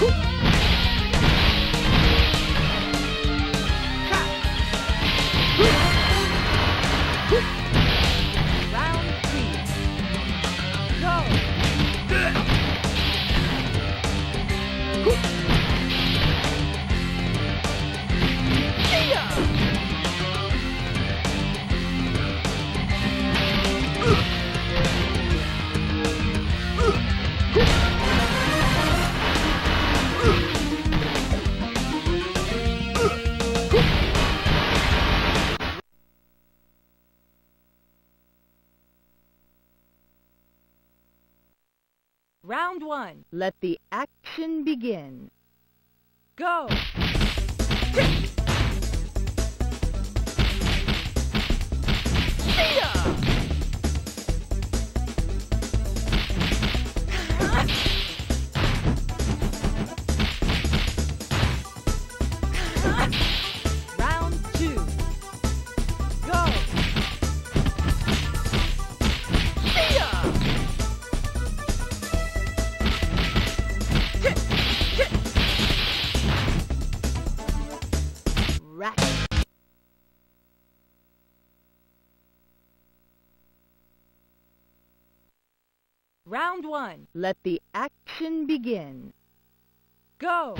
Woo! Round one. Let the action begin. Go! Racket. Round one. Let the action begin. Go!